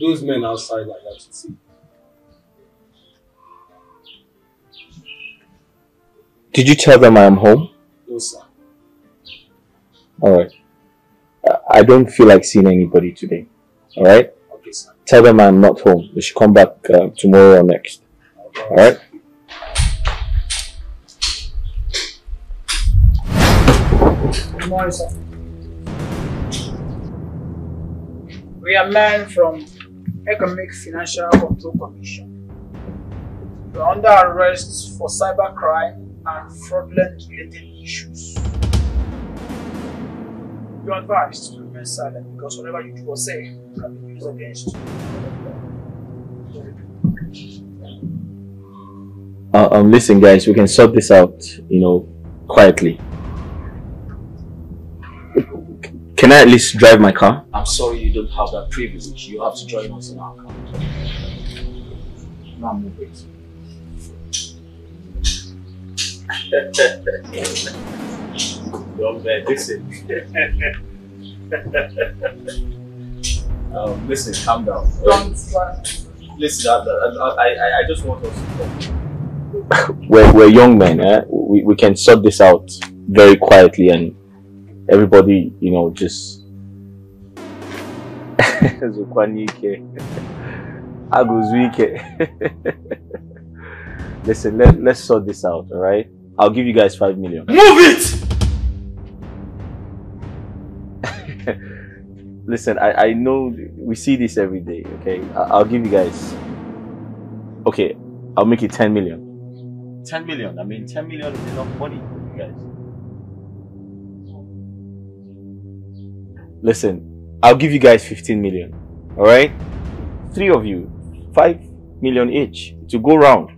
those men outside like that to see. Did you tell them I am home? No, sir. Alright. I don't feel like seeing anybody today. Alright? Okay, sir. Tell them I'm not home. They should come back uh, tomorrow or next. Alright? Good morning, sir. We are men from Economic Financial Control Commission. We are under arrest for cybercrime and fraudulent related issues. You are advised to remain silent because whatever you do or say can be used against you. Uh, um, listen, guys, we can sort this out, you know, quietly. Can I at least drive my car? I'm sorry you don't have that privilege. You have to join us in our account. Now move it. Young man, listen. um, listen, calm down. Don't. Listen, I, I, I, I just want us to talk. We're, we're young men, eh? we, we can sort this out very quietly and everybody, you know, just. Zukwanike. Aguzuike. Listen, let, let's sort this out, alright? I'll give you guys five million. Move it! Listen, I, I know we see this every day, okay? I, I'll give you guys. Okay, I'll make it 10 million. 10 million. I mean, 10 million is enough money for you guys. Listen, I'll give you guys 15 million, alright? Three of you, 5 million each to go round.